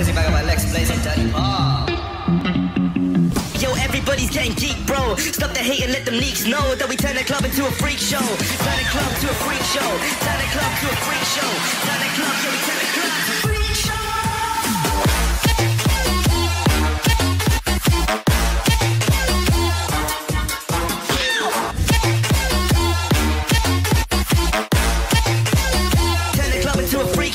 another amazing bag of Alex Blazing Daddy Bob. Ah. Yo, everybody's getting geek, bro. Stop the hate and let them leaks know that we turn the club into a freak show. Turn the club to a freak show. Turn the club to a freak show. Turn the club, yeah, we turn the club a freak show. Turn the club into a freak